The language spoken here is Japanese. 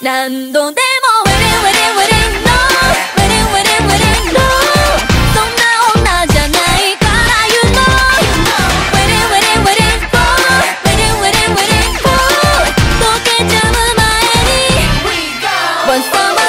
何度でも「ウェリウェリウェリノー」「ウェー」「」「」「」「」「ワン」